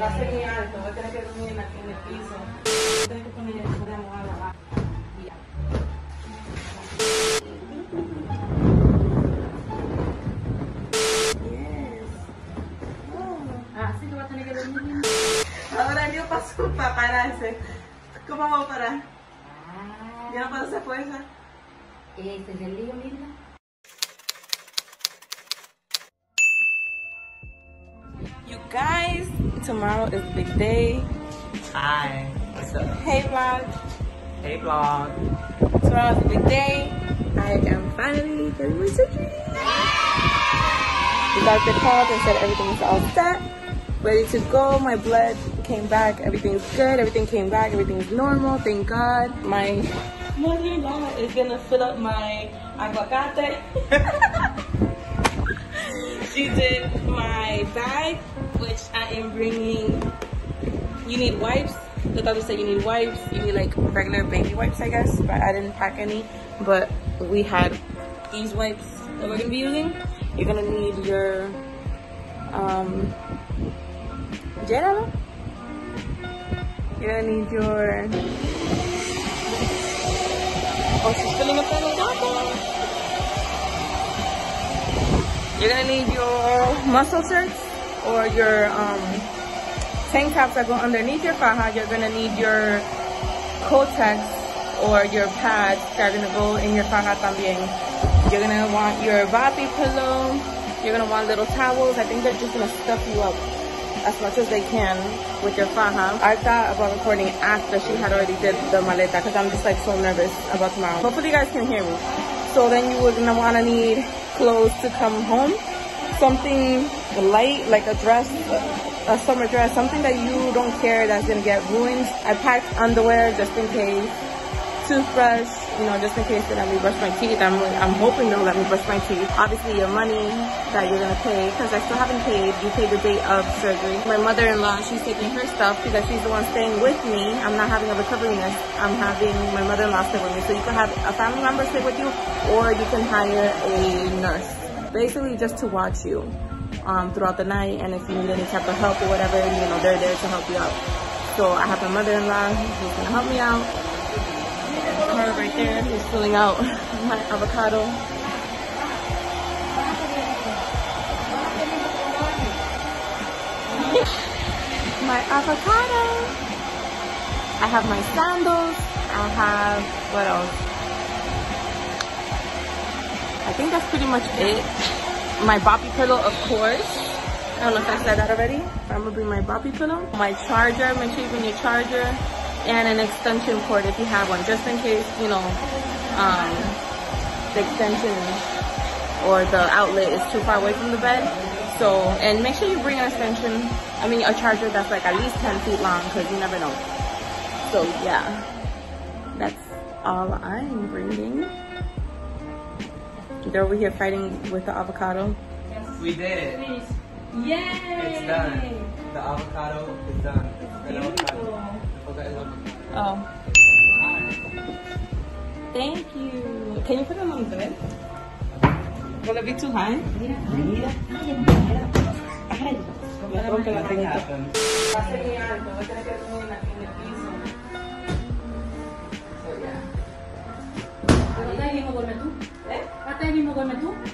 Va a ser muy alto, voy a tener que dormir en, el piso. Voy a tener que poner una almohada abajo. Ya. Ah, sí que va a tener que dormir. Ahora, ¿qué pasó para pararse? ¿Cómo vamos a parar? Ah, ¿Ya no puedo hacer fuerza? este es el lío, mira. You guys, tomorrow is big day. Hi, what's up? Hey vlog. Hey vlog. Tomorrow is big day. I am finally getting my surgery. The doctor called and said everything's all set, ready to go. My blood came back. Everything's good. Everything came back. Everything's normal. Thank God. My mother-in-law is gonna fill up my aguacate. she did my bag, which I am bringing. You need wipes. The doctor said you need wipes. You need like regular baby wipes, I guess. But I didn't pack any. But we had these wipes that we're gonna be using. You're gonna need your um. Gerardo? You're gonna need your. Oh, she's filling up that water. You're gonna need your muscle shirts or your um, tank tops that go underneath your faja. You're gonna need your Kotex or your pads that are gonna go in your faja también. You're gonna want your boppy pillow. You're gonna want little towels. I think they're just gonna stuff you up as much as they can with your faja. I thought about recording after she had already did the maleta because I'm just like so nervous about tomorrow. Hopefully you guys can hear me. So then you would gonna wanna need clothes to come home. Something light, like a dress, a summer dress, something that you don't care that's gonna get ruined. I packed underwear just in case. Toothbrush, you know, just in case they let me brush my teeth. I'm, I'm hoping they'll let me brush my teeth. Obviously your money that you're gonna pay, because I still haven't paid. You pay the date of surgery. My mother-in-law, she's taking her stuff because she's the one staying with me. I'm not having a recovery nurse. I'm having my mother-in-law stay with me. So you can have a family member stay with you, or you can hire a nurse. Basically just to watch you um, throughout the night. And if you need any type of help or whatever, you know, they're there to help you out. So I have my mother-in-law who's gonna help me out her right there who's filling out my avocado. my avocado. I have my sandals. I have, what else? I think that's pretty much it. My boppy pillow, of course. I don't know if I said that already. I'm gonna bring my boppy pillow. My charger, make sure you bring your charger. And an extension cord if you have one, just in case, you know, um, the extension or the outlet is too far away from the bed. So, and make sure you bring an extension, I mean a charger that's like at least 10 feet long because you never know. So yeah, that's all I'm bringing. They're over here fighting with the avocado. Yes. We did it. Yay! It's done. The avocado is done. The avocado. Oh. Thank you. Can you put them on the bed? Will it be too high? Rompe la Nothing tenita. happened. Va a ser muy alto, voy a tener que dormir en, la- en el piso. So, yeah. time you gonna do?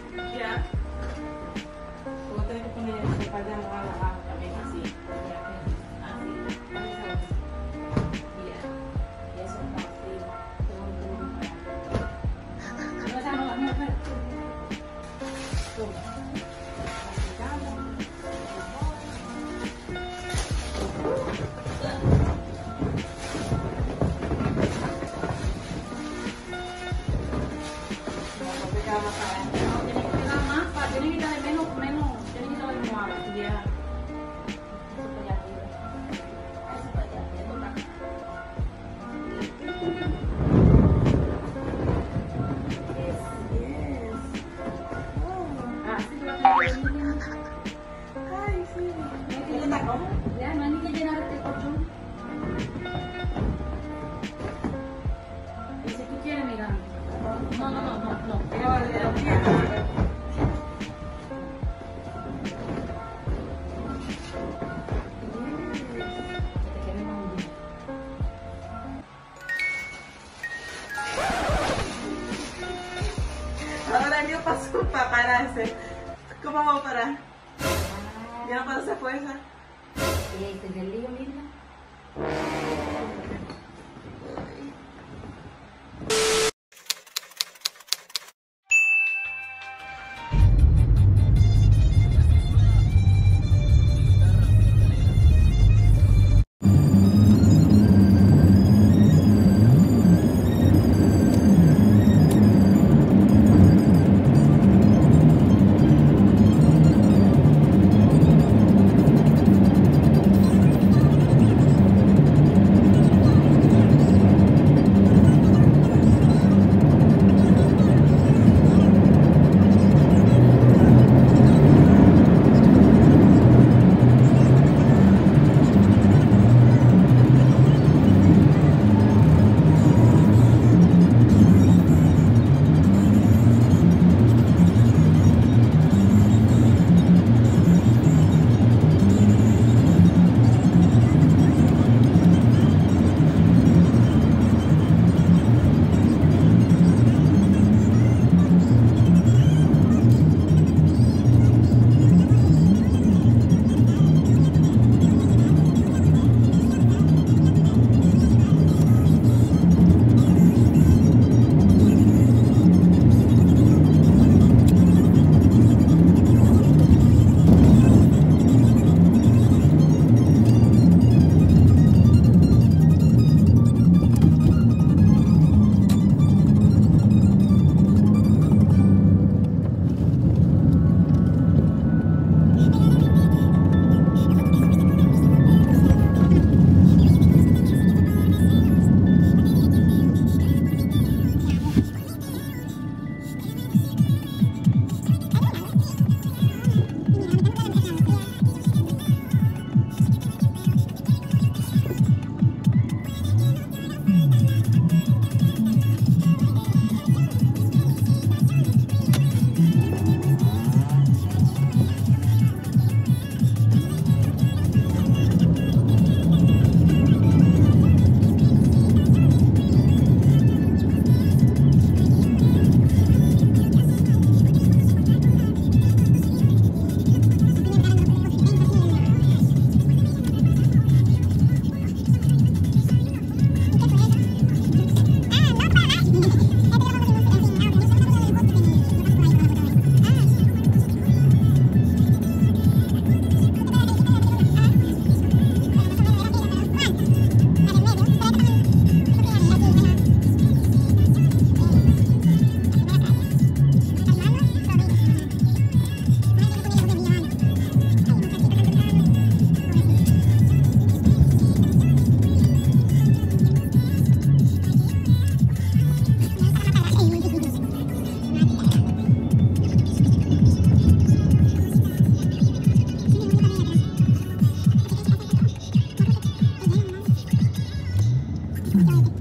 Mm-hmm.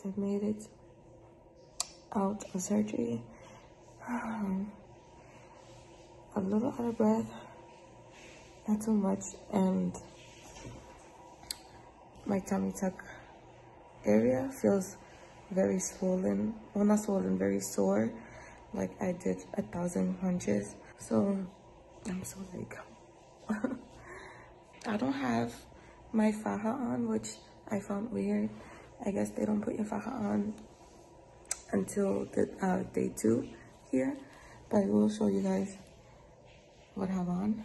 Have made it out of surgery. Um, a little out of breath, not too much, and my tummy tuck area feels very swollen. Well, not swollen, very sore. Like I did a thousand punches. So I'm so like, I don't have my faja on, which I found weird. I guess they don't put your faja on until the uh, day two here, but I will show you guys what I have on.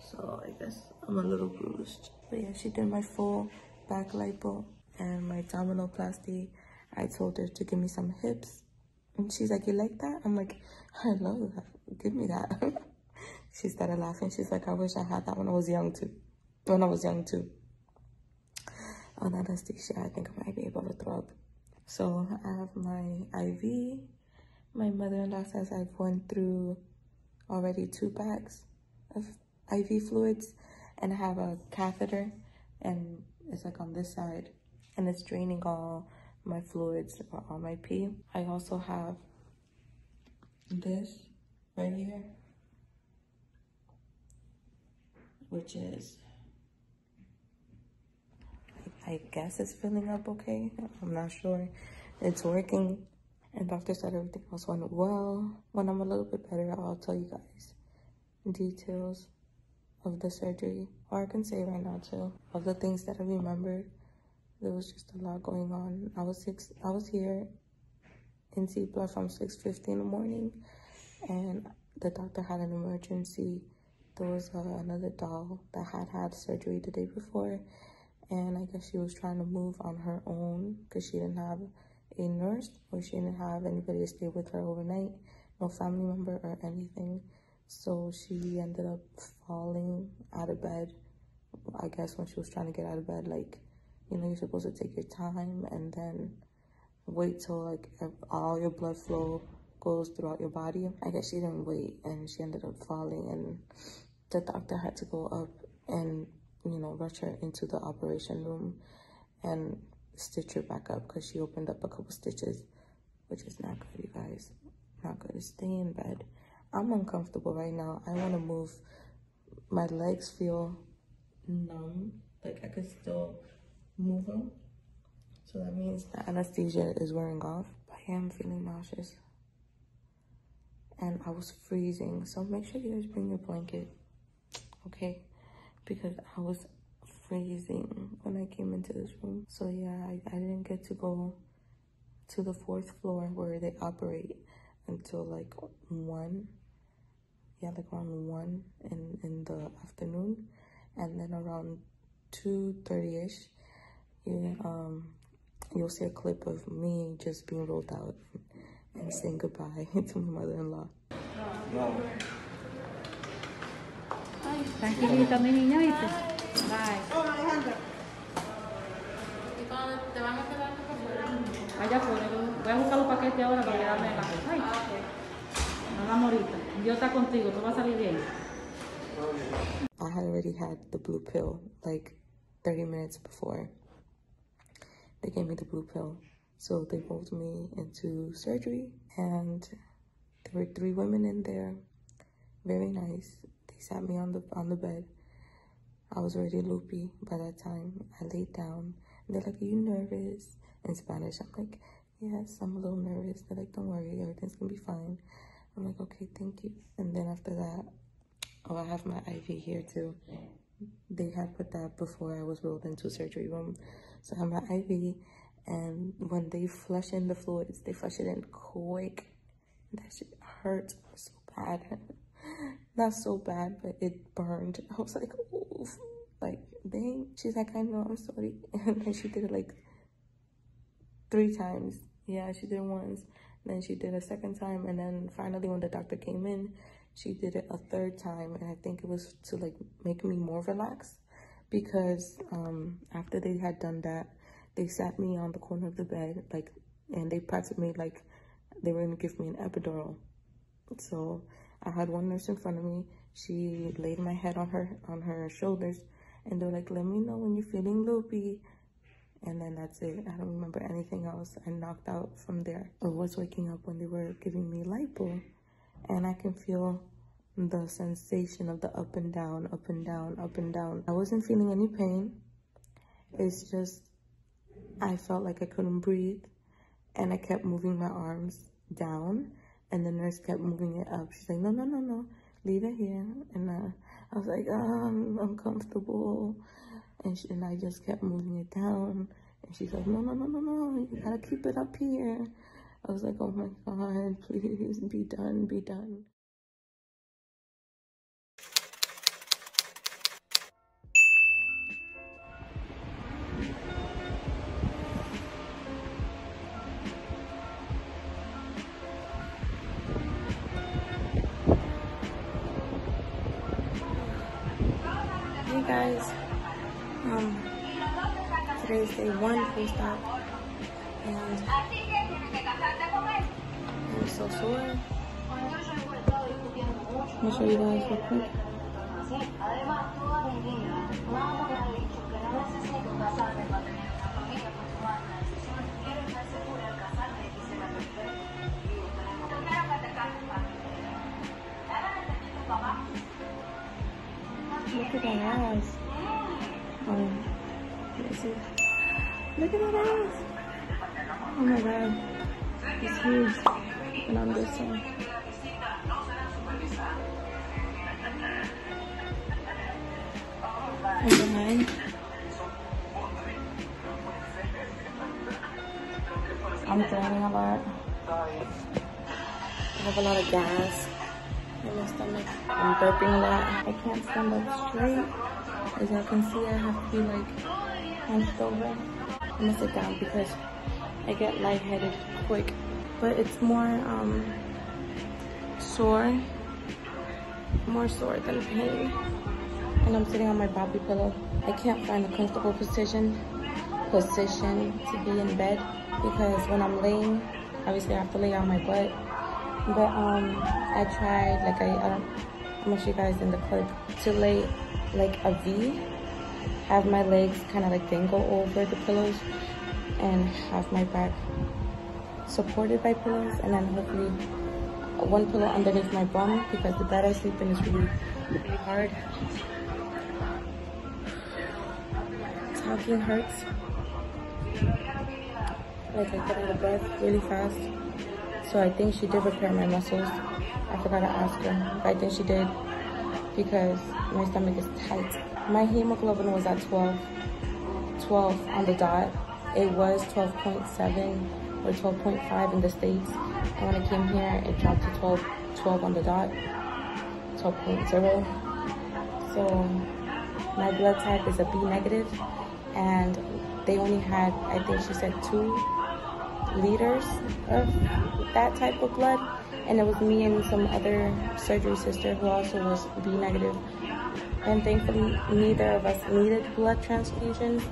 So I guess I'm a little bruised. But yeah, she did my full back lipo and my abdominoplasty. I told her to give me some hips. And she's like, you like that? I'm like, I love that. Give me that. she started laughing. She's like, I wish I had that when I was young too. When I was young too. On anesthesia, I think I might be able to throw up. So I have my IV, My mother-in-law says I've went through already two bags of IV fluids and I have a catheter and it's like on this side and it's draining all my fluids all my pee. I also have this right here, which is, I guess it's filling up okay. I'm not sure. It's working. And doctor said everything else went well. When I'm a little bit better, I'll tell you guys details of the surgery. Or I can say right now too, of the things that I remembered. There was just a lot going on. I was six I was here in Zebra from 6.50 in the morning and the doctor had an emergency. There was uh, another doll that had had surgery the day before and I guess she was trying to move on her own because she didn't have a nurse or she didn't have anybody to stay with her overnight, no family member or anything. So she ended up falling out of bed. I guess when she was trying to get out of bed, like, you know, you're supposed to take your time and then wait till like all your blood flow goes throughout your body. I guess she didn't wait and she ended up falling and the doctor had to go up and, you know, rush her into the operation room and stitch her back up because she opened up a couple stitches, which is not good, you guys. Not good. Stay in bed. I'm uncomfortable right now. I want to move. My legs feel numb. Like I could still move them. So that means the anesthesia is wearing off. But I am feeling nauseous. And I was freezing. So make sure you guys bring your blanket. Okay? Because I was freezing when I came into this room. So yeah, I, I didn't get to go to the fourth floor where they operate until like one. Yeah like around one in in the afternoon. And then around 2 30 ish you um you'll see a clip of me just being rolled out and, saying goodbye to my mother-in-law. Ay, tranquilita mi niña, ¿viste? Bye. ¿Y cuando te a quedar? Allá afuera, voy a buscar los paquetes ahora para quedarme en la casa. Ay, hablamos ahorita. Dios está contigo, a salir bien. I had already had the blue pill like 30 minutes before they gave me the blue pill. So they rolled me into surgery and there were three women in there. Very nice. Sat me on the on the bed. I was already loopy by that time. I laid down. They're like, Are you nervous? In Spanish. I'm like, Yes, I'm a little nervous. They're like, Don't worry, everything's gonna be fine. I'm like, Okay, thank you. And then after that, Oh, I have my IV here too. They had put that before I was rolled into surgery room. So I have my IV and when they flush in the fluids, they flush it in quick. That shit hurts so bad. Not so bad, but it burned. I was like, oof. Like, dang. She's like, I know, I'm sorry. And then she did it like three times. Yeah, she did it once. Then she did a second time. And then finally when the doctor came in, she did it a third time. And I think it was to like make me more relaxed. Because um, after they had done that, they sat me on the corner of the bed, like, and they patted me like they were gonna give me an epidural. So I had one nurse in front of me. She laid my head on her on her shoulders, and they're like, "Let me know when you're feeling loopy." And then that's it. I don't remember anything else. I knocked out from there. I was waking up when they were giving me lipo, and I can feel the sensation of the up and down, up and down, up and down. I wasn't feeling any pain. It's just I felt like I couldn't breathe and I kept moving my arms down and the nurse kept moving it up. She's like, no, no, no, no, leave it here. And uh, I was like, oh, I'm uncomfortable. And, she, and I just kept moving it down. And she's like, no, no, no, no, no, you gotta keep it up here. I was like, oh my God, please be done, be done. Guys, um, today's day one post op, and I'm so sore. Let me show you guys real quick. Look at that ass. Oh, let me see. Look at that ass. Oh my god. It's huge. And on this side. And behind. I'm draining a lot. I have a lot of gas in my stomach. I'm burping a lot. I can't stand up straight. As y'all can see, I have to be like hunched over. I'm gonna sit down because I get lightheaded quick. But it's more um, sore, more sore than pain. And I'm sitting on my boppy pillow. I can't find a comfortable position position to be in bed because when I'm laying, obviously I have to lay on my butt. But um, I tried like I, I don't, I'm gonna show you guys in the clip to lay like a V, have my legs kind of like dangle over the pillows, and have my back supported by pillows, and then hopefully one pillow underneath my bum because the bed I sleep in is really really hard. Talking hurts. Like I get out of breath really fast. So I think she did repair my muscles. I forgot to ask her, but I think she did because my stomach is tight. My hemoglobin was at 12, 12 on the dot. It was 12.7 or 12.5 in the States. And when I came here, it dropped to 12, 12 on the dot, 12.0. So my blood type is a B negative and they only had, I think she said two liters of that type of blood. And it was me and some other surgery sister who also was B negative. negative and thankfully neither of us needed blood transfusions.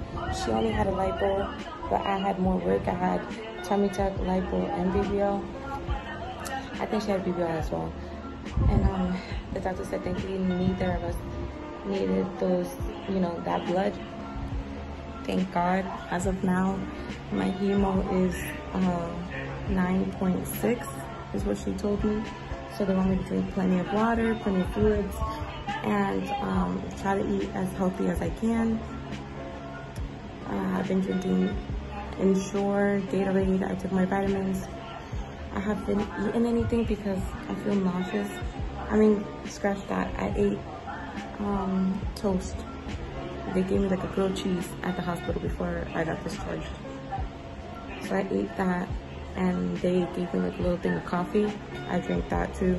She only had a lipo but I had more work. I had tummy tuck lipo and BBL I think she had BBL as well. And um the doctor said thankfully neither of us needed those you know that blood. Thank God. As of now, my hemo is uh, 9.6 is what she told me. So they want me to drink plenty of water, plenty of fluids, and um, try to eat as healthy as I can. Uh, I've been drinking Ensure, Gatorade, I took my vitamins. I haven't eating anything because I feel nauseous. I mean, scratch that. I ate um, toast they gave me like a grilled cheese at the hospital before I got discharged. I ate that and they gave me like a little thing of coffee. I drank that too.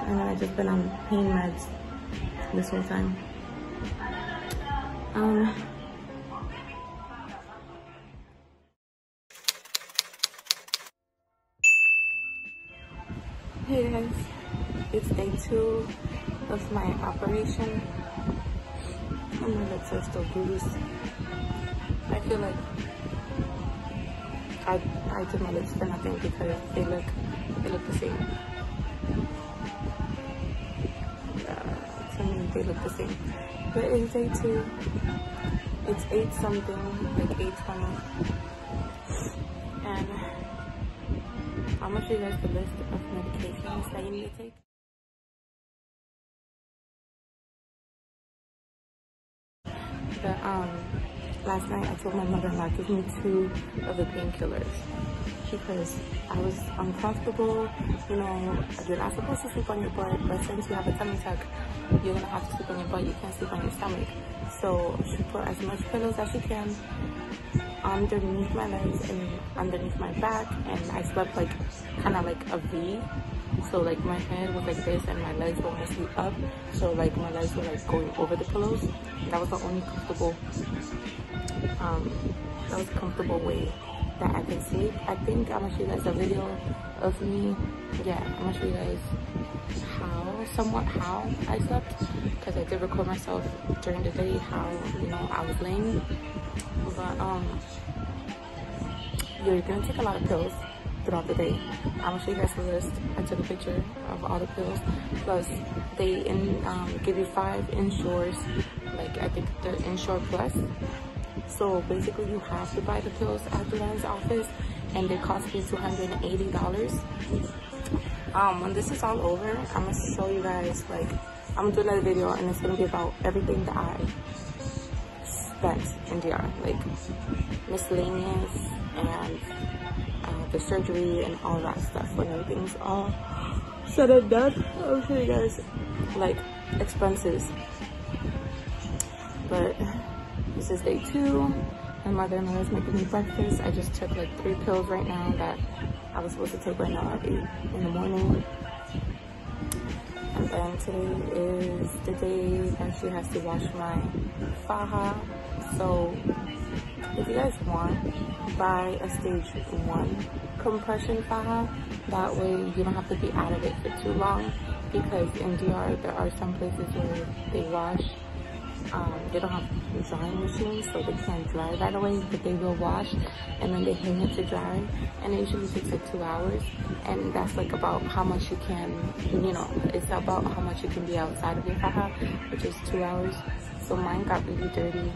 And then I just been on pain meds this whole time. Um, hey guys, it's day two of my operation and my lips are still bruised. I feel like I I did my lips I think because they look they look the same. Uh, to me, they look the same. But it's day two. It's eight something, like eight twenty, and I'm gonna show you guys the list of medications that you need to take. But um, last night I told my mother-in-law give me two of the painkillers because I was uncomfortable. You know, you're not supposed to sleep on your butt, but since you have a tummy tuck, you're gonna have to sleep on your butt. You can't sleep on your stomach. So she put as much pillows as she can underneath my legs and underneath my back, and I slept like kind of like a V. So like my head was like this and my legs were mostly up. So like my legs were like going over the pillows. That was the only comfortable, um, that was comfortable way that I can sleep. I think I'm gonna show you guys a video of me. Yeah, I'm gonna show you guys how, somewhat how I slept. Cause I did record myself during the day how, you know, I was laying. But um, you're gonna take a lot of pills throughout the day. I'm gonna show you guys the list. I took a picture of all the pills. Plus, they in, um, give you five Ensures, like I think they're Ensure Plus. So basically, you have to buy the pills at the guy's office, and they cost you $280. Um, when this is all over, I'm gonna show you guys like I'm gonna do another video, and it's gonna be about everything that I spent in DR, like miscellaneous and the surgery and all that stuff. When everything's all said and done, I'll show you guys like expenses. But this is day two. My mother-in-law is making me breakfast. I just took like three pills right now that I was supposed to take right now at 8 in the morning. And then today is the day that she has to wash my faja. So if you guys want, buy a stage one compression faja. That way you don't have to be out of it for too long because in DR there are some places where they wash um, they don't have drying machines, so they can't dry right away, but they will wash, and then they hang it to dry, and it usually takes like two hours, and that's like about how much you can, you know, it's about how much you can be outside of your faja, which is two hours. So mine got really dirty.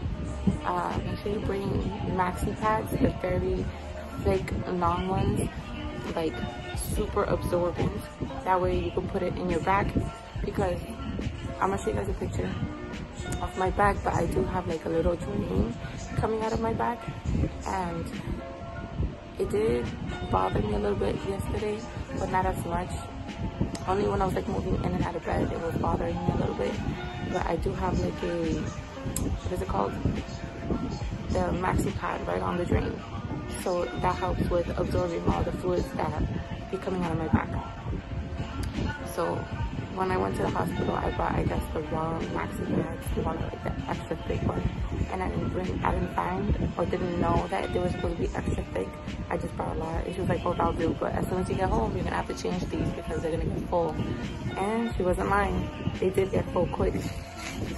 Uh, make sure you bring maxi pads, the very thick, long ones, like super absorbent. That way you can put it in your back, because I'm gonna show you guys a picture of my back, but I do have like a little drain coming out of my back, and it did bother me a little bit yesterday, but not as much. Only when I was like moving in and out of bed, it was bothering me a little bit. But I do have like a, what is it called? The maxi pad right on the drain. So that helps with absorbing all the fluids that be coming out of my back. So when I went to the hospital, I bought, I guess, the wrong maxi pads, the one like the extra thick one, and I didn't, bring, I didn't find or didn't know that they were supposed to be extra thick. I just bought a lot. And she was like, "Oh, that'll do," but as soon as you get home, you're gonna have to change these because they're gonna get full. And she wasn't lying; they did get full quick.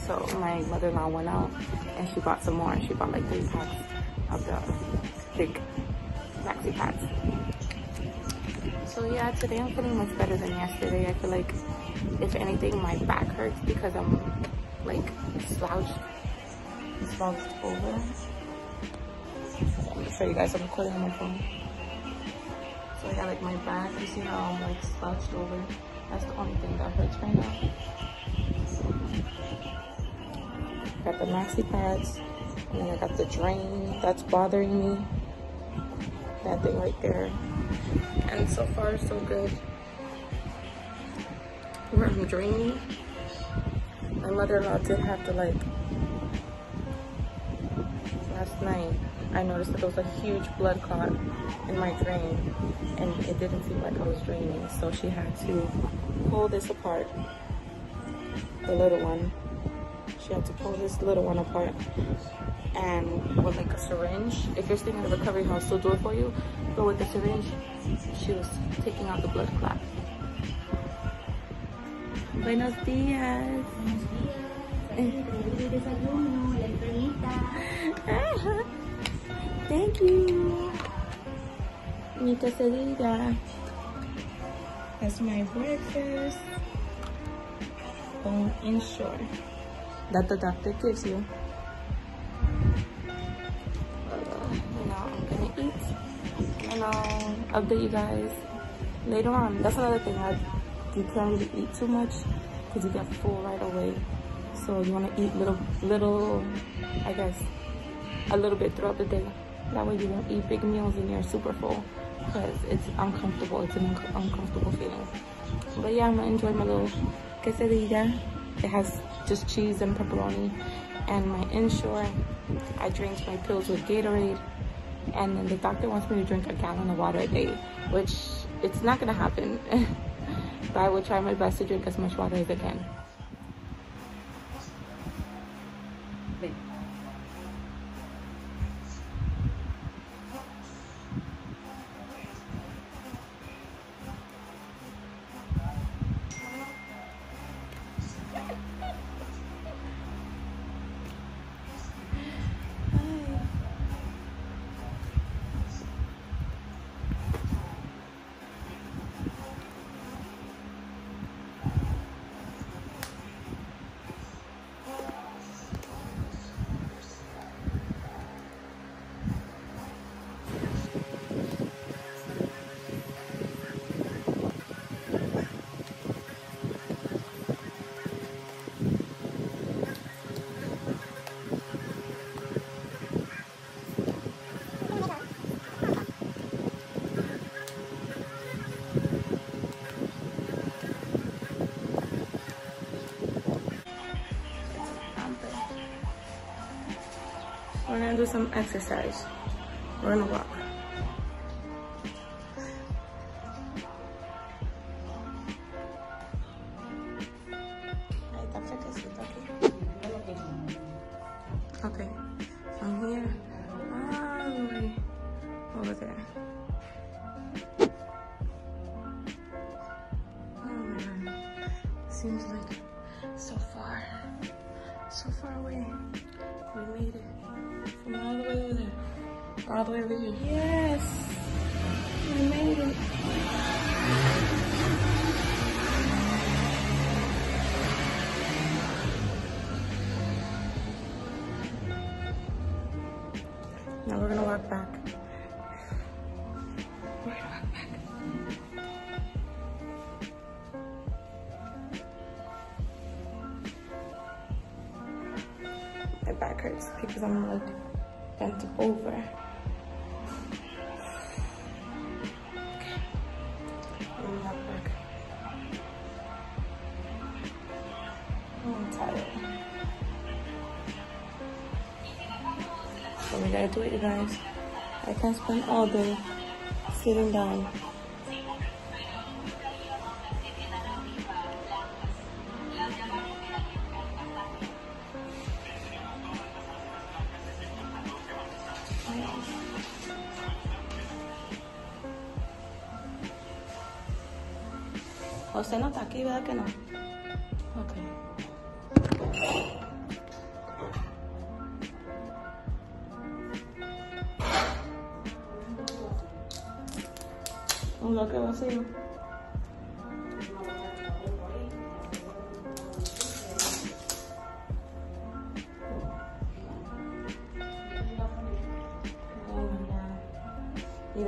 So my mother-in-law went out and she bought some more. She bought like three packs of the thick maxi pads. So yeah, today I'm feeling much better than yesterday. I feel like if anything, my back hurts because I'm like slouched, slouched over. Let me show you guys. I'm recording on my phone. So I got like my back. You see how I'm like slouched over? That's the only thing that hurts right now. Got the maxi pads, and then I got the drain that's bothering me. That thing right there. And so far, so good where I'm draining. My mother-in-law did have to like, last night, I noticed that there was a huge blood clot in my drain and it didn't seem like I was draining. So she had to pull this apart, the little one. She had to pull this little one apart and with like a syringe. If you're staying in a recovery house, they'll do it for you. But with the syringe, she was taking out the blood clot. Buenos días. Thank you. Mi quesadilla. That's my breakfast. On Ensure. That the doctor gives you. Now I'm gonna eat. And I'll update you guys later on. That's another thing. I you can't really eat too much because you get full right away. So you want to eat little, little, I guess, a little bit throughout the day. That way you won't eat big meals and you're super full because it's uncomfortable. It's an un uncomfortable feeling. But yeah, I'm gonna enjoy my little quesadilla. It has just cheese and pepperoni and my Ensure. I drink my pills with Gatorade. And then the doctor wants me to drink a gallon of water a day, which it's not gonna happen. but I will try my best to drink as much water as I can. Some exercise. We're gonna walk. Because I'm like bent over. I'm tired. We gotta do it, you guys. I can't spend all day sitting down.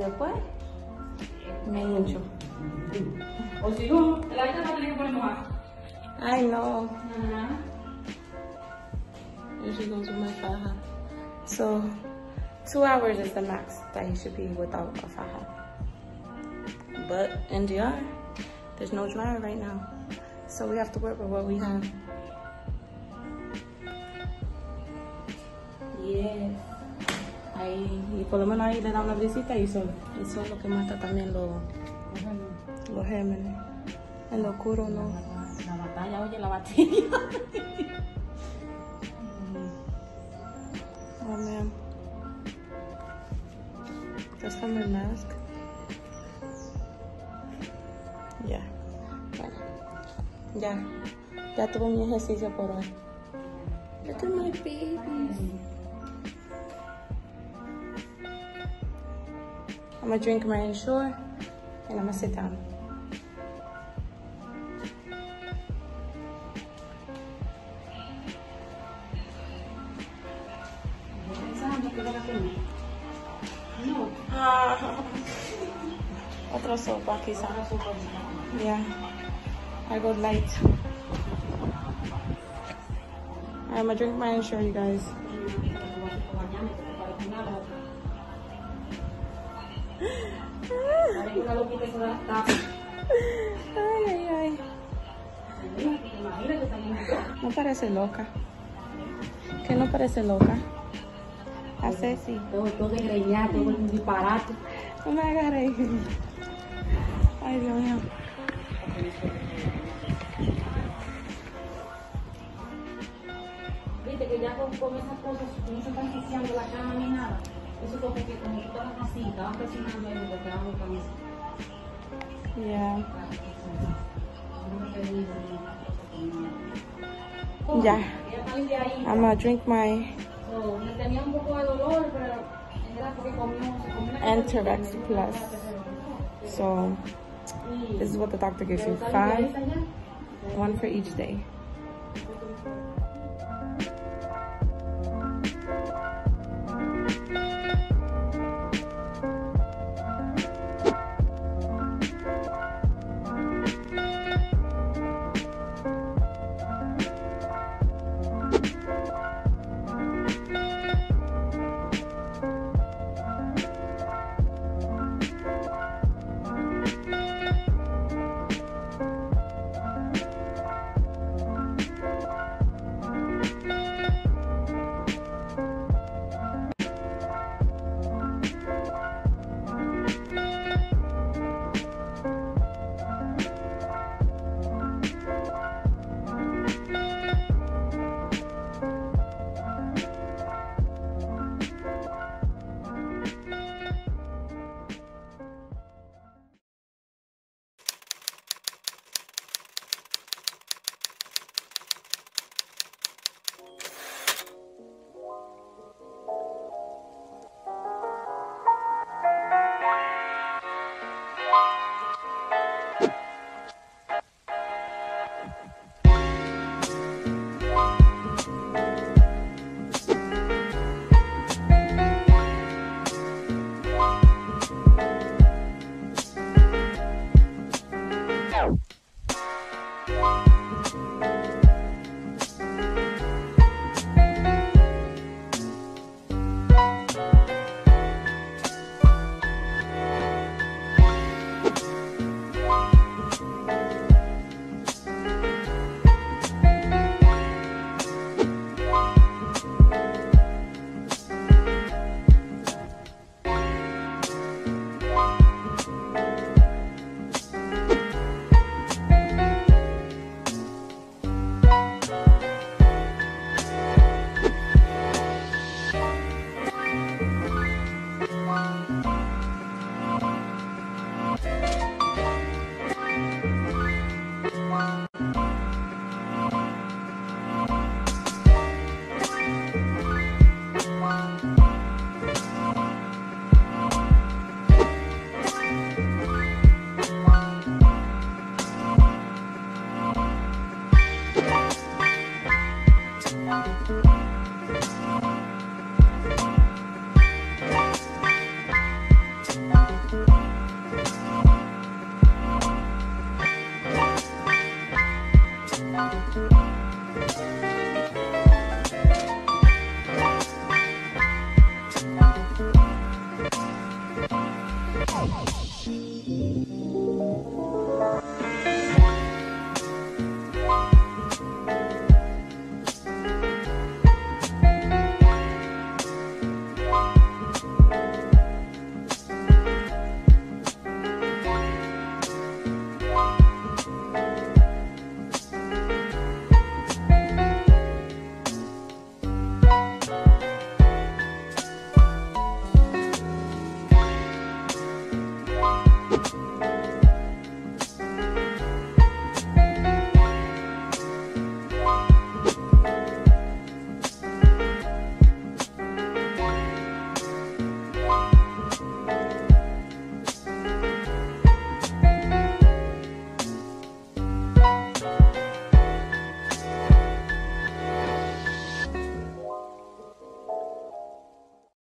Después me hincho. O si no, la no tiene que poner mojar. I know. And she goes with my faja. So, two hours is the max that he should be without a faja. But in DR, there's no dryer right now. So we have to work with what we have. Ahí, y por lo menos ahí le da una brisita y sol. Eso es lo que mata también los, los gérmenes. En lo oscuro no. La batalla, oye, la batalla. Oh man. That's from my mask. Ya. Bueno. Ya. Ya tuve mi ejercicio por hoy. Look at my babies. I'm gonna drink my Ensure and I'm gonna sit down. Pensando que era que no. No. Otra sopa quizá. Yeah. I go light. I'm gonna drink my Ensure, you guys. Da tapa. Ay, ay. No parece loca. Que no parece loca. A Ceci. Todo, todo desgreñado, todo un disparate. No me agarré. Ay, Dios mío. Viste que ya con, con esas cosas, no se están asfixiando la cama ni nada. Eso fue porque como tú estabas así, estabas presionando ahí, porque estabas buscando eso. Yeah. No me pedí, Ya. Ella está de ahí. I'm gonna drink my So, me tenía un poco de dolor, pero era porque comió, se comió una Enterex Plus. So, this is what the doctor gives you. Five, one for each day.